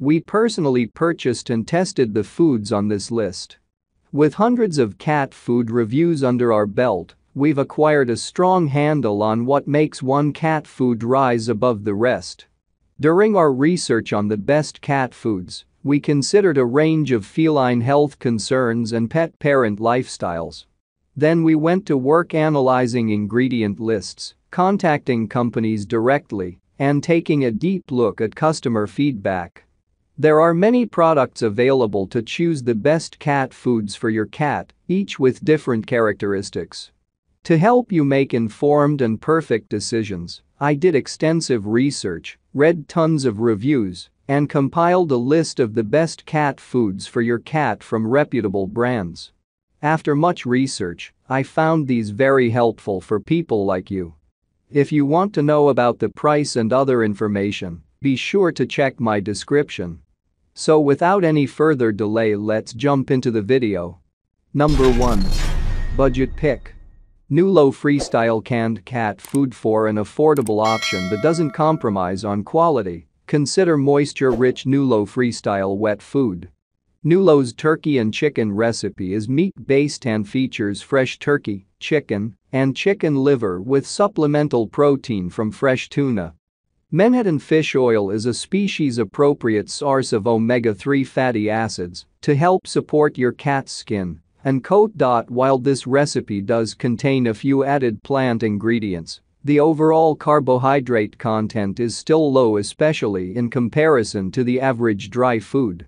We personally purchased and tested the foods on this list. With hundreds of cat food reviews under our belt, we've acquired a strong handle on what makes one cat food rise above the rest. During our research on the best cat foods, we considered a range of feline health concerns and pet parent lifestyles. Then we went to work analyzing ingredient lists, contacting companies directly, and taking a deep look at customer feedback. There are many products available to choose the best cat foods for your cat, each with different characteristics. To help you make informed and perfect decisions, I did extensive research, read tons of reviews, and compiled a list of the best cat foods for your cat from reputable brands. After much research, I found these very helpful for people like you. If you want to know about the price and other information, be sure to check my description. So without any further delay let's jump into the video. Number 1. Budget Pick Nulo Freestyle Canned Cat Food for an affordable option that doesn't compromise on quality. Consider moisture-rich Nulo Freestyle Wet Food. Nulo's turkey and chicken recipe is meat-based and features fresh turkey, chicken, and chicken liver with supplemental protein from fresh tuna. Menhaden fish oil is a species-appropriate source of omega-3 fatty acids to help support your cat's skin and coat. While this recipe does contain a few added plant ingredients, the overall carbohydrate content is still low especially in comparison to the average dry food.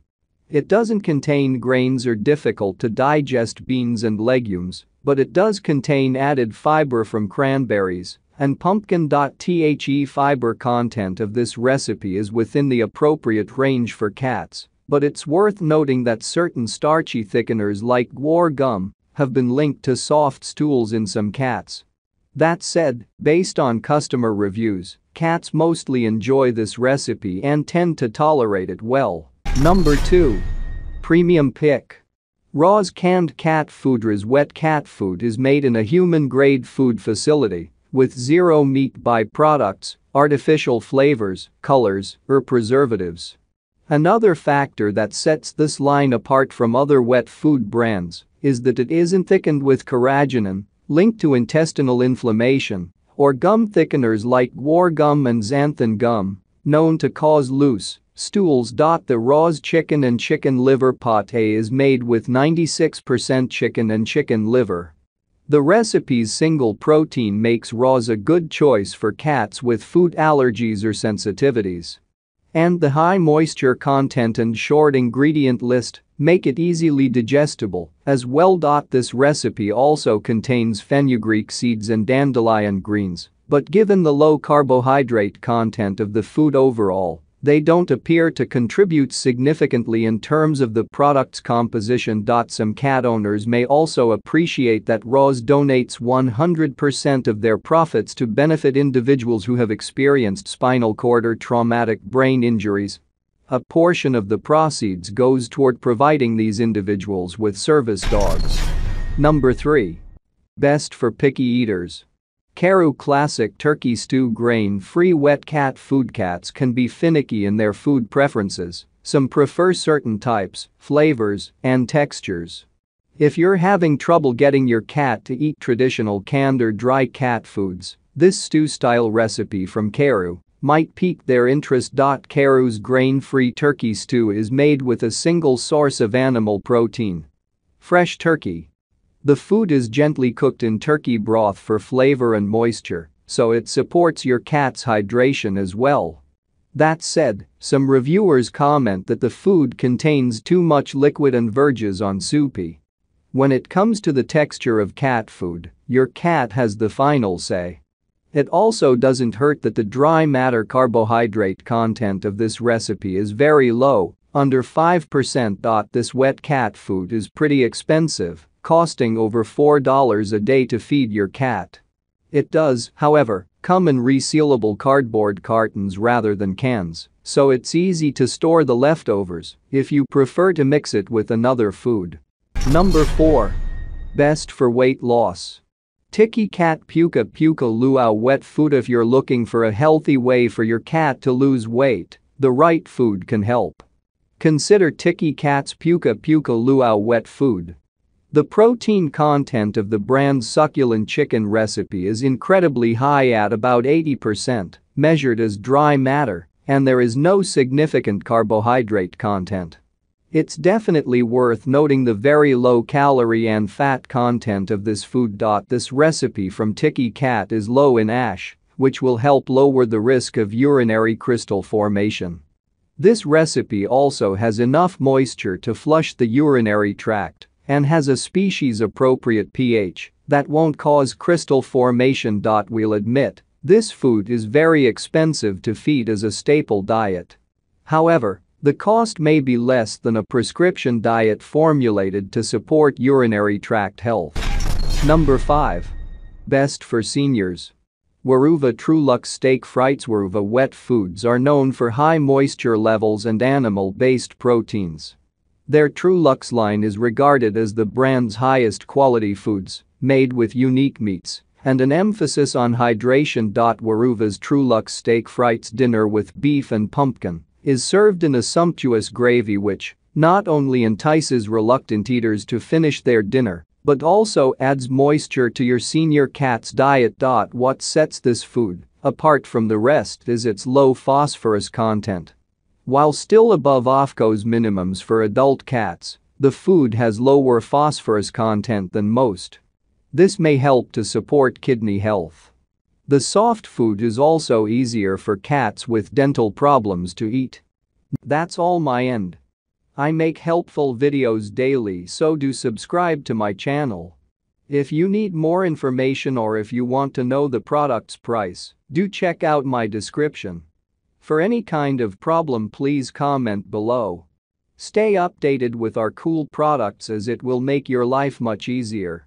It doesn't contain grains or difficult to digest beans and legumes, but it does contain added fiber from cranberries and pumpkin. The fiber content of this recipe is within the appropriate range for cats but it's worth noting that certain starchy thickeners like guar gum have been linked to soft stools in some cats. That said, based on customer reviews, cats mostly enjoy this recipe and tend to tolerate it well. Number 2. Premium Pick RAWZ canned cat food RAWZ wet cat food is made in a human-grade food facility with zero meat byproducts, artificial flavors, colors, or preservatives. Another factor that sets this line apart from other wet food brands is that it isn't thickened with carrageenan, linked to intestinal inflammation, or gum thickeners like guar gum and xanthan gum, known to cause loose stools. The RAWZ chicken and chicken liver pate is made with 96% chicken and chicken liver. The recipe's single protein makes RAWZ a good choice for cats with food allergies or sensitivities. And the high moisture content and short ingredient list make it easily digestible as well. This recipe also contains fenugreek seeds and dandelion greens, but given the low carbohydrate content of the food overall, they don't appear to contribute significantly in terms of the product's composition. Some cat owners may also appreciate that RAWZ donates 100% of their profits to benefit individuals who have experienced spinal cord or traumatic brain injuries. A portion of the proceeds goes toward providing these individuals with service dogs. Number 3. Best for picky eaters. Caru Classic Turkey Stew Grain-free wet cat food cats can be finicky in their food preferences, some prefer certain types, flavors, and textures. If you're having trouble getting your cat to eat traditional canned or dry cat foods, this stew-style recipe from Caru might pique their interest. Caru's grain-free turkey stew is made with a single source of animal protein. Fresh turkey, the food is gently cooked in turkey broth for flavor and moisture, so it supports your cat's hydration as well. That said, some reviewers comment that the food contains too much liquid and verges on soupy. When it comes to the texture of cat food, your cat has the final say. It also doesn't hurt that the dry matter carbohydrate content of this recipe is very low, under 5%. This wet cat food is pretty expensive, costing over $4 a day to feed your cat. It does, however, come in resealable cardboard cartons rather than cans, so it's easy to store the leftovers if you prefer to mix it with another food. Number 4. Best for weight loss. Tiki Cat Puka Puka Luau Wet Food If you're looking for a healthy way for your cat to lose weight, the right food can help. Consider Tiki Cat's Puka Puka Luau wet food. The protein content of the brand's succulent chicken recipe is incredibly high at about 80%, measured as dry matter, and there is no significant carbohydrate content. It's definitely worth noting the very low calorie and fat content of this food. This recipe from Tiki Cat is low in ash, which will help lower the risk of urinary crystal formation. This recipe also has enough moisture to flush the urinary tract and has a species-appropriate pH that won't cause crystal formation. We'll admit, this food is very expensive to feed as a staple diet. However, the cost may be less than a prescription diet formulated to support urinary tract health. Number 5. Best for seniors. Weruva Truluxe steak frites Weruva wet foods are known for high moisture levels and animal-based proteins. Their Truluxe line is regarded as the brand's highest quality foods, made with unique meats, and an emphasis on hydration. Weruva's Truluxe steak frites dinner with beef and pumpkin is served in a sumptuous gravy which not only entices reluctant eaters to finish their dinner but also adds moisture to your senior cat's diet. What sets this food apart from the rest is its low phosphorus content. While still above AAFCO's minimums for adult cats, the food has lower phosphorus content than most. This may help to support kidney health. The soft food is also easier for cats with dental problems to eat. That's all my end. I make helpful videos daily so do subscribe to my channel. If you need more information or if you want to know the product's price, do check out my description. For any kind of problem please comment below. Stay updated with our cool products as it will make your life much easier.